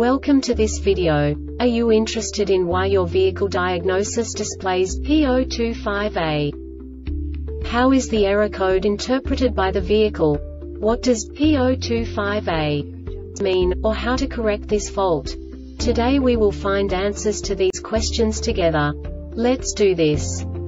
Welcome to this video. Are you interested in why your vehicle diagnosis displays P025A? How is the error code interpreted by the vehicle? What does P025A mean, or how to correct this fault? Today we will find answers to these questions together. Let's do this.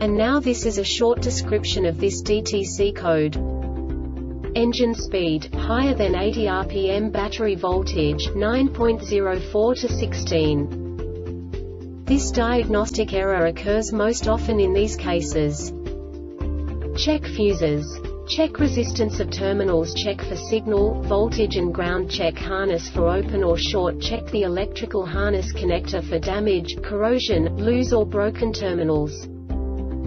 And now this is a short description of this DTC code. Engine speed, higher than 80 rpm battery voltage, 9.04 to 16. This diagnostic error occurs most often in these cases. Check fuses. Check resistance of terminals Check for signal, voltage and ground Check harness for open or short Check the electrical harness connector for damage, corrosion, loose or broken terminals.